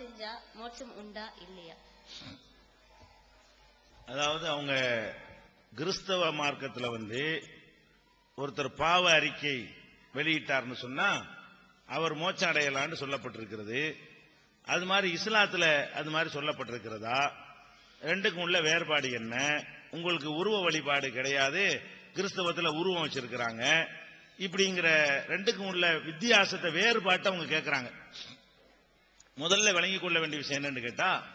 செஞ்சா மோட்சம் உண்டா இல்லையா? அதாவது அவங்க கிறிஸ்தவ மார்க்கத்துல வந்து ஒருத்தர் பாவ அறிக்கை வெளியிட்டார்னு சொன்னா அவர் மோச்சம் அடையலான்னு சொல்லப்பட்டிருக்கிறது. அது மாதிரி இஸ்லாத்துல அது மாதிரி சொல்லப்பட்டிருக்கிறதா? ரெண்டுக்கும் உள்ள வேறுபாடு என்ன? உங்களுக்கு உருவ வழிபாடு கிடையாது. கிறிஸ்தவத்துல உருவம் வச்சிருக்கிறாங்க. இப்படிங்கிற ரெண்டுக்கும் உள்ள வித்தியாசத்தை வேறுபாட்டை அவங்க கேட்கிறாங்க முதல்ல விளங்கிக் கொள்ள வேண்டிய விஷயம் என்னன்னு கேட்டா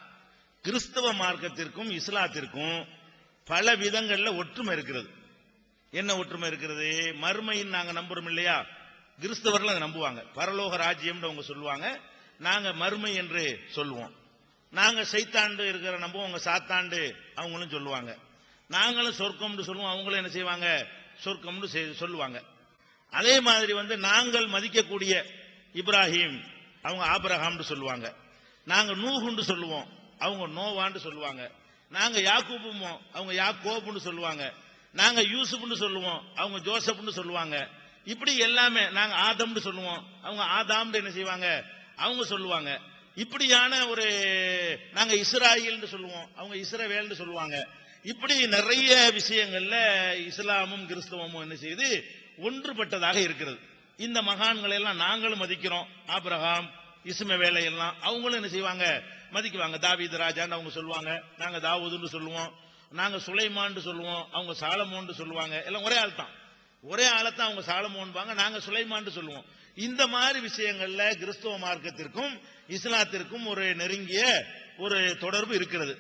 கிறிஸ்தவ மார்க்கத்திற்கும் இஸ்லாத்திற்கும் பல விதங்கள்ல ஒற்றுமை இருக்கிறது. என்ன ஒற்றுமை இருக்கிறது? மறுமையின் நாங்க நம்புறோம் இல்லையா? கிறிஸ்தவர்கள் அதை நம்புவாங்க. பரலோக ராஜ்யம் அவங்க சொல்லுவாங்க. நாங்க மறுமை என்று சொல்லுவோம். நாங்க சைத்தாண்டு இருக்கிற நம்புவோம் அவங்க சாத்தாண்டு அவங்களும் சொல்லுவாங்க. நாங்களும் சொர்க்கம்னு சொல்லுவோம் அவங்களும் என்ன செய்வாங்க? சொர்க்கம்னு செய்- சொல்லுவாங்க. அதே மாதிரி வந்து நாங்கள் மதிக்கக்கூடிய இப்ராஹிம் அவங்க ஆபரகாம்னு சொல்லுவாங்க. நாங்க நூகுண்டு சொல்லுவோம். அவங்க நோவான்னு சொல்லுவாங்க. நாங்க யாக்கூபுமோ அவங்க யாக்கோப்புன்னு சொல்லுவாங்க. நாங்க யூசுப்னு சொல்லுவோம். அவங்க ஜோசப்னு சொல்லுவாங்க. இப்படி எல்லாமே நாங்க ஆதம்னு சொல்லுவோம். அவங்க ஆதாம்னு என்ன செய்வாங்க? அவங்க சொல்லுவாங்க. இப்படியான ஒரு நாங்க இஸ்ராயில்னு சொல்லுவோம். அவங்க இஸ்ரவேல்னு சொல்லுவாங்க. இப்படி நிறைய விஷயங்கள்ல இஸ்லாமும் கிறிஸ்தவமும் என்ன செய்யுது ஒன்றுபட்டதாக இருக்கிறது. இந்த மகான்களை எல்லாம் நாங்களும் மதிக்கிறோம். ஆப்ரஹாம் இஸ்மவேலை எல்லாம் அவங்களும் என்ன செய்வாங்க? மதிக்குவாங்க. தாவீது ராஜான்னு அவங்க சொல்லுவாங்க. நாங்க தாவூதுன்னு சொல்லுவோம். நாங்க சுலைமான்னு சொல்லுவோம். அவங்க சாலமோன்னு சொல்லுவாங்க. எல்லாம் ஒரே ஆள் தான். ஒரே ஆளத்தான் அவங்க சாலமோன்பாங்க. நாங்க சுலைமான்னு சொல்லுவோம். இந்த மாதிரி விஷயங்கள்ல கிறிஸ்துவ மார்க்கத்திற்கும் இஸ்லாத்திற்கும் ஒரு நெருங்கிய ஒரு தொடர்பு இருக்கிறது.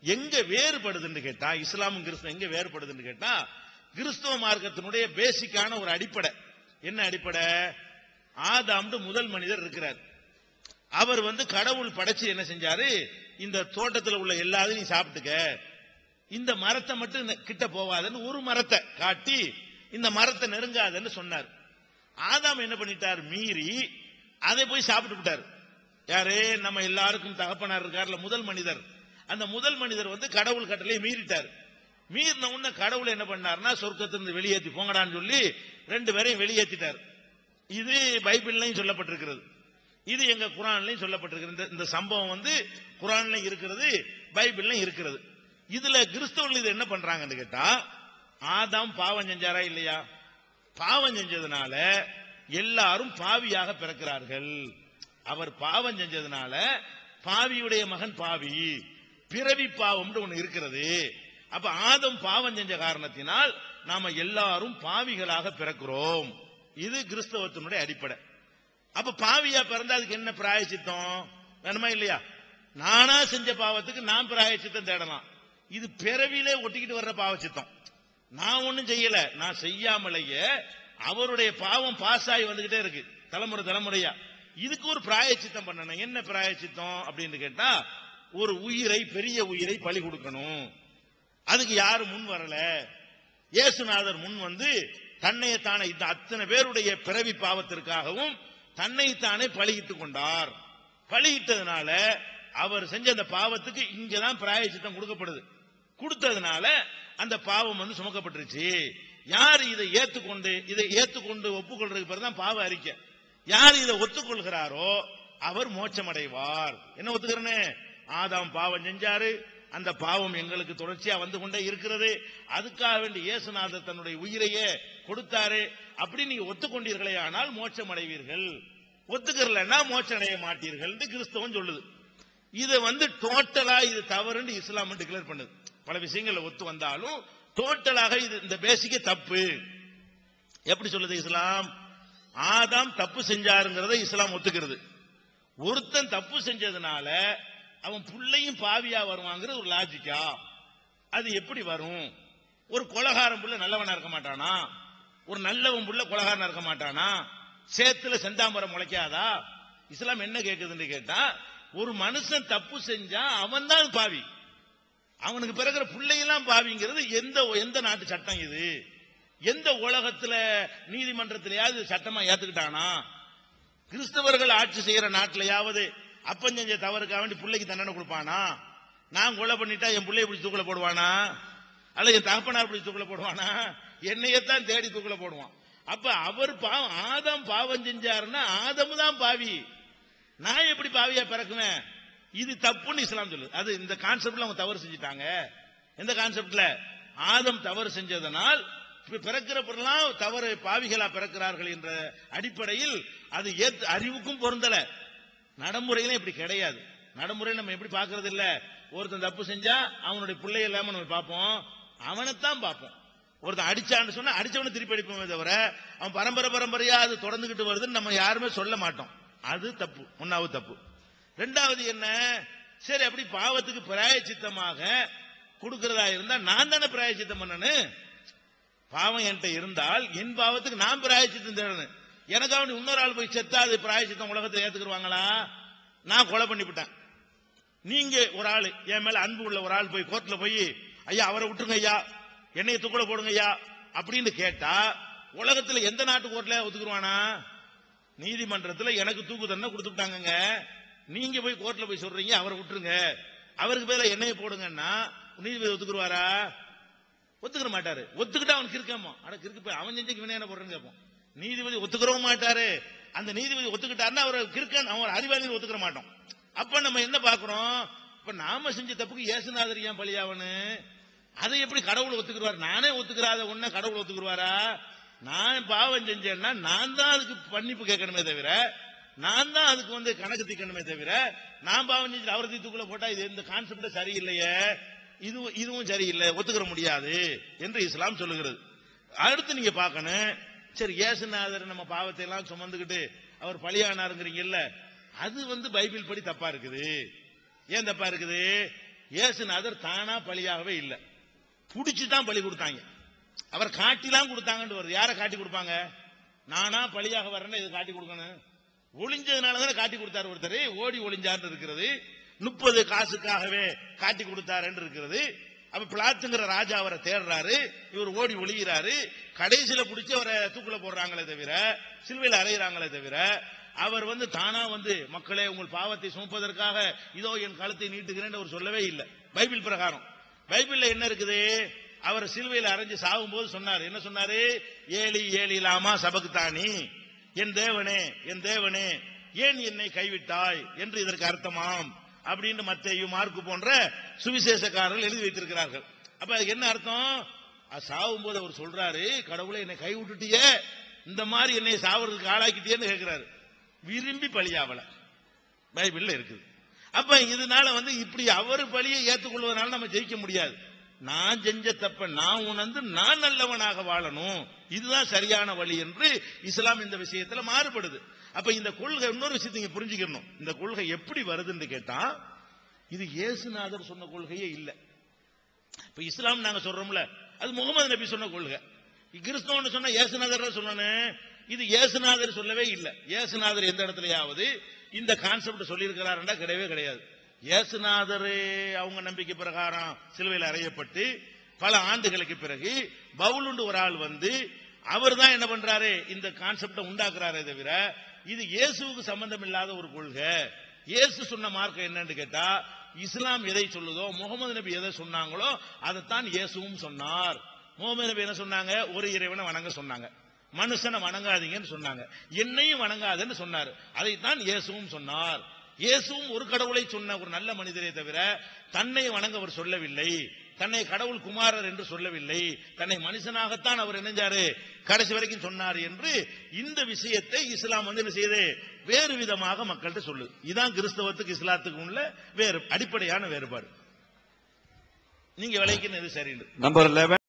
எங்க வேறுபடுதுன்னு கேட்டா இஸ்லாமும் கிறிஸ்தவம் எங்க வேறுபடுதுன்னு கேட்டா கிறிஸ்துவ மார்க்கத்தினுடைய பேசிக்கான ஒரு அடிப்படை. என்ன அடிப்படை? ஆதாம்னு முதல் மனிதர் இருக்கிறார். அவர் வந்து கடவுள் படைச்சு என்ன செஞ்சாரு? இந்த தோட்டத்தில் உள்ள எல்லாத்தையும் நீ சாப்பிட்டுக்க. இந்த மரத்தை மட்டும் கிட்ட போவாதன்னு ஒரு மரத்தை காட்டி இந்த மரத்தை நெருங்காதன்னு சொன்னார். ஆதாம் என்ன பண்ணிட்டார்? மீறி அதை போய் சாப்பிட்டு விட்டார். யாரு நம்ம எல்லாருக்கும் தகப்பனார் இருக்கார்ல முதல் மனிதர். அந்த முதல் மனிதர் வந்து கடவுள் கட்டளையை மீறிட்டார். மீறின உடனே கடவுள் என்ன பண்ணார்னா சொர்க்கத்திலிருந்து வெளியேற்றி போங்கடான்னு சொல்லி ரெண்டு பேரையும் வெளியேற்றிட்டார் இது பைபிள்லையும் சொல்லப்பட்டிருக்கிறது. இது எங்க குரான்லயும் சொல்லப்பட்டிருக்கிறது இந்த- இந்த சம்பவம் வந்து குரான்ல இருக்கிறது பைபிள்ல இருக்கிறது. இதுல கிறிஸ்தவர்கள் இது என்ன பண்றாங்கன்னு கேட்டா ஆதாம் பாவம் செஞ்சாரா இல்லையா? பாவம் செஞ்சதுனால எல்லாரும் பாவியாக பிறக்கிறார்கள். அவர் பாவம் செஞ்சதுனால பாவியுடைய மகன் பாவி பிறவி பாவம்னு ஒண்ணு இருக்கிறது. அப்ப ஆதம் பாவம் செஞ்ச காரணத்தினால் நாம எல்லாரும் பாவிகளாக பிறக்கிறோம். இது கிறிஸ்தவத்தினுடைய அடிப்படை. அப்ப பாவியா பிறந்தா அதுக்கு என்ன பிராயச்சித்தம்? வேணுமா இல்லையா? நானா செஞ்ச பாவத்துக்கு நான் பிராயச்சித்தம் தேடலாம். இது பிறவிலே ஒட்டிக்கிட்டு வர்ற பாவச்சித்தம். நான் ஒண்ணும் செய்யல. நான் செய்யாமலேயே அவருடைய பாவம் பாஸ் ஆகி வந்துகிட்டே இருக்கு. தலைமுறை தலைமுறையா. இதுக்கு ஒரு பிராயச்சித்தம் பண்ணணும். என்ன பிராயச்சித்தம் அப்படின்னு கேட்டா ஒரு உயிரை பெரிய உயிரை பலி கொடுக்கணும். அதுக்கு யாரும் முன் வரல? இயேசுநாதர் முன் வந்து தன்னைத்தானே இந்த அத்தனை பேருடைய பிறவி பாவத்திற்காகவும் தன்னைத்தானே பழகிட்டு கொண்டார். பழகிட்டதுனால அவர் செஞ்ச அந்த பாவத்துக்கு இங்கதான் பிராயச்சித்தம் கொடுக்கப்படுது. கொடுத்ததுனால அந்த பாவம் வந்து சுமக்கப்பட்டுருச்சு. யார் இதை ஏத்துக்கொண்டு இதை ஏத்துக்கொண்டு ஒப்புக்கொள்றதுக்கு பிறகு தான் பாவ அறிக்கை யார் இதை ஒத்துக்கொள்கிறாரோ அவர் மோட்சம் அடைவார் என்ன ஒத்துக்கிறனே ஆதாம் பாவம் செஞ்சாரு அந்த பாவம் எங்களுக்கு தொடர்ச்சியா வந்து கொண்டே இருக்கிறது. அதுக்காக வேண்டி இயேசுநாதர் தன்னுடைய உயிரையே கொடுத்தாரு. அப்படி நீங்க ஒத்துக்கொண்டீர்களே ஆனால் மோட்சம் அடைவீர்கள் ஒத்துக்கிறலன்னா மோட்சம் அடைய மாட்டீர்கள் கிறிஸ்தவம் சொல்லுது. இது வந்து டோட்டலா இது தவறுன்னு இஸ்லாம் டிக்ளேர் பண்ணுது. பல விஷயங்கள்ல ஒத்து வந்தாலும் டோட்டலாக இது இந்த பேசிக்க தப்பு. எப்படி சொல்லுது இஸ்லாம்? ஆதாம் தப்பு செஞ்சாருங்கிறத இஸ்லாம் ஒத்துக்கிறது. ஒருத்தன் தப்பு செஞ்சதுனால அவன் பிள்ளையும் பாவியா வருவாங்கிறது ஒரு லாஜிக்கா அது எப்படி வரும்? ஒரு கொலகாரம் புள்ள நல்லவனா இருக்க மாட்டானா? ஒரு நல்லவன் புள்ள கொலகாரனா இருக்க மாட்டானா? சேத்துல செந்தாமரம் முளைக்காதா? இஸ்லாம் என்ன கேக்குதுன்னு கேட்டா ஒரு மனுஷன் தப்பு செஞ்சா அவன் தான் பாவி. அவனுக்கு பிறகுற பிள்ளையெல்லாம் பாவிங்கிறது எந்த எந்த நாட்டு சட்டம் இது? எந்த உலகத்துல நீதிமன்றத்திலேயாவது சட்டமா ஏத்துக்கிட்டானா? கிறிஸ்தவர்கள் ஆட்சி செய்யற நாட்டிலையாவது அப்பன் செஞ்ச தவறுக்காக வேண்டி பிள்ளைக்கு தண்டனை கொடுப்பானா? நான் கொலை பண்ணிட்டா என் பிள்ளைய பிடிச்சி தூக்கல போடுவானா? அல்ல என் தகப்பனார் பிடிச்சி தூக்கில போடுவானா? என்னையத்தான் தேடி தூக்கல போடுவான். அப்ப அவர் பாவம் ஆதம் பாவம் செஞ்சாருன்னா ஆதம் தான் பாவி. நான் எப்படி பாவியா பிறக்குவேன்? இது தப்புன்னு இஸ்லாம் சொல்லுது. அது இந்த கான்செப்ட்ல அவங்க தவறு செஞ்சுட்டாங்க. எந்த கான்செப்ட்ல ஆதம் தவறு செஞ்சதனால் பிறக்கிறப்பெல்லாம் பிறக்கிற பொருளாம் தவறு பாவிகளா பிறக்கிறார்கள் என்ற அடிப்படையில் அது அறிவுக்கும் பொருந்தலை. நடைமுறையில இப்படி கிடையாது. நடைமுறையில் நம்ம எப்படி பாக்குறது இல்ல ஒருத்தன் தப்பு செஞ்சா அவனுடைய பிள்ளை இல்லாம நம்ம பார்ப்போம். அவனைத்தான் பார்ப்போம். ஒருத்தன் அடிச்சான்னு சொன்னா அடிச்சவனை திருப்பி அடிப்போமே தவிர அவன் பரம்பரை பரம்பரையா அது தொடர்ந்துகிட்டு வருதுன்னு நம்ம யாருமே சொல்ல மாட்டோம். அது தப்பு. ஒன்னாவது தப்பு. ரெண்டாவது என்ன? சரி அப்படி பாவத்துக்கு பிராயச்சித்தமாக கொடுக்கறதா இருந்தா நான் தானே பிராயச்சித்தம் பண்ணனு? பாவம் என்கிட்ட இருந்தால் என் பாவத்துக்கு நான் பிராயச்சித்தம் தேடணும் எனக்கு இன்னொரு ஆள் போய் செத்தா அது உலகத்தை ஏத்துக்கிடுவாங்களா நான் கொலை பண்ணிவிட்டேன் நீங்க ஒரு ஆள் என் மேல அன்பு உள்ள ஒரு ஆள் போய் கோர்ட்ல போய் ஐயா அவரை விட்டுருங்க ஐயா என்னைய தூக்குல போடுங்க ஐயா அப்படின்னு கேட்டா உலகத்துல எந்த நாட்டு கோர்ட்ல ஒத்துக்குருவானா நீதிமன்றத்துல எனக்கு தூக்கு தண்டனை கொடுத்துட்டாங்க நீங்க போய் கோர்ட்ல போய் சொல்றீங்க அவரை விட்டுருங்க. அவருக்கு பேர என்னைய போடுங்கன்னா நீதிபதி ஒத்துக்குருவாரா? ஒத்துக்கிற மாட்டாரு. ஒத்துக்கிட்டா அவன் கிறுக்கமா அட கிறுக்கு போய் அவன் செஞ்சு இவனே என்ன போடுறேன்னு கேட்போம். நீதிபதி ஒத்துக்கிறவும் மாட்டாரு. அந்த நீதிபதி ஒத்துக்கிட்டாருன்னா அவர் கிறுக்கன் அவன் அறிவாளி ஒத்துக்கிற மாட்டோம். அப்ப நம்ம என்ன பாக்குறோம் இப்ப நாம செஞ்ச தப்புக்கு ஏசுநாதர் ஏன் பழியாவனு அதை எப்படி கடவுள் ஒத்துக்குருவார்? நானே ஒத்துக்கிறாத ஒண்ணு கடவுள் ஒத்துக்குருவாரா? நான் பாவம் செஞ்சேன்னா நான் தான் அதுக்கு மன்னிப்பு கேட்கணுமே தவிர நான் தான் அதுக்கு வந்து கணக்கு தீக்கணுமே தவிர நான் பாவம் செஞ்சு அவரை தீத்துக்குள்ள போட்டா இது இந்த கான்செப்ட சரியில்லையே. இதுவும் இதுவும் சரியில்லை ஒத்துக்கிற முடியாது என்று இஸ்லாம் சொல்லுகிறது. அடுத்து நீங்க பார்க்கணும் சரி ஏசுநாதர் நம்ம பாவத்தை எல்லாம் சுமந்துக்கிட்டு அவர் பலியானாருங்கிறீங்கல்ல அது வந்து பைபிள் படி தப்பா இருக்குது. ஏன் தப்பா இருக்குது? ஏசுநாதர் தானா பலியாகவே இல்லை. புடிச்சு தான் பலி கொடுத்தாங்க. அவர் காட்டிலாம் கொடுத்தாங்கன்னு வருது. யாரை காட்டி கொடுப்பாங்க? நானா பலியாக வரேன்னு இது காட்டி கொடுக்கணும்? ஒளிஞ்சதுனால தானே காட்டி கொடுத்தாரு ஒருத்தர். ஓடி ஒளிஞ்சார்னு இருக்கிறது. முப்பது காசுக்காகவே காட்டி கொடுத்தாருன்னு இருக்கிறது. அப்ப பிளாத்துங்கிற ராஜா அவரை தேடுறாரு. இவர் ஓடி ஒளிகிறாரு கடைசியில பிடிச்சி அவரை தூக்குல போடுறாங்களே தவிர சிலுவையில் அறையிறாங்களே தவிர அவர் வந்து தானா வந்து மக்களே உங்கள் பாவத்தை சுமப்பதற்காக இதோ என் கழுத்தை நீட்டுகிறேன் அவர் சொல்லவே இல்லை. பைபிள் பிரகாரம். பைபிள்ல என்ன இருக்குது? அவர் சிலுவையில் அரைஞ்சு சாகும் போது சொன்னார். என்ன சொன்னாரு? ஏலி ஏலி லாமா சபகுத்தானி என் தேவனே என் தேவனே ஏன் என்னை கைவிட்டாய்? என்று இதற்கு அர்த்தமாம். அப்படின்னு மத்தையும் மார்க்கு போன்ற சுவிசேஷக்காரர்கள் எழுதி வைத்திருக்கிறார்கள். அப்ப அதுக்கு என்ன அர்த்தம்? சாகும் போது அவர் சொல்றாரு கடவுளை என்னை கை விட்டுட்டியே. இந்த மாதிரி என்னை சாவறதுக்கு ஆளாக்கிட்டேன்னு கேட்கிறாரு விரும்பி பழியாவல பைபிள்ல இருக்குது. அப்ப இதனால வந்து இப்படி அவர் பழியை ஏற்றுக்கொள்வதனால நம்ம ஜெயிக்க முடியாது. நான் செஞ்ச தப்ப நான் உணர்ந்து நான் நல்லவனாக வாழணும். இதுதான் சரியான வழி என்று இஸ்லாம் இந்த விஷயத்துல மாறுபடுது. அப்ப இந்த கொள்கை இன்னொரு விஷயத்தை புரிஞ்சுக்கணும். இந்த கொள்கை எப்படி வருதுன்னு கேட்டா இது இயேசுநாதர் சொன்ன கொள்கையே இல்ல. இப்ப இஸ்லாம் நாங்க சொல்றோம்ல அது முகமது நபி சொன்ன கொள்கை. கிறிஸ்தவன் சொன்ன இயேசுநாதர் சொல்லணும். இது இயேசுநாதர் சொல்லவே இல்லை. இயேசுநாதர் எந்த இடத்துலயாவது இந்த கான்செப்ட் சொல்லியிருக்கிறாருன்னா கிடையவே கிடையாது. இயேசுநாதர் அவங்க நம்பிக்கை பிரகாரம் சிலுவையில் அறையப்பட்டு பல ஆண்டுகளுக்கு பிறகு பவுலுண்டு ஒரு ஆள் வந்து அவர் தான் என்ன பண்றாரு? இந்த கான்செப்டை உண்டாக்குறாரே தவிர இது இயேசுவுக்கு சம்பந்தம் இல்லாத ஒரு கொள்கை. இயேசு சொன்ன மார்க்கம் என்னன்னு கேட்டா இஸ்லாம் எதை சொல்லுதோ முகமது நபி எதை சொன்னாங்களோ அதைத்தான் இயேசுவும் சொன்னார். முகமது நபி என்ன சொன்னாங்க? ஒரு இறைவனை வணங்க சொன்னாங்க. மனுஷனை வணங்காதீங்கன்னு சொன்னாங்க. என்னையும் வணங்காதுன்னு சொன்னார். அதைத்தான் இயேசுவும் சொன்னார். இயேசுவும் ஒரு கடவுளை சொன்ன ஒரு நல்ல மனிதரை தவிர தன்னை வணங்க அவர் சொல்லவில்லை. தன்னை கடவுள் குமாரர் என்று சொல்லவில்லை. தன்னை மனுஷனாகத்தான் அவர் இணைஞ்சாரு. கடைசி வரைக்கும் சொன்னார் என்று இந்த விஷயத்தை இஸ்லாம் வந்து என்ன செய்யுது? வேறு விதமாக மக்கள்கிட்ட சொல்லு. இதான் கிறிஸ்தவத்துக்கு இஸ்லாத்துக்கு உள்ள வேறு அடிப்படையான வேறுபாடு. நீங்க விளைக்குன்னு எது சரின்னு Number 11.